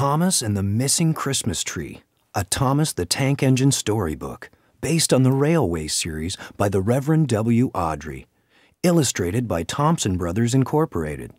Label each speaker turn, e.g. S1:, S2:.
S1: Thomas and the Missing Christmas Tree, a Thomas the Tank Engine storybook based on the Railway series by the Reverend W. Awdry, illustrated by Thompson Brothers Incorporated.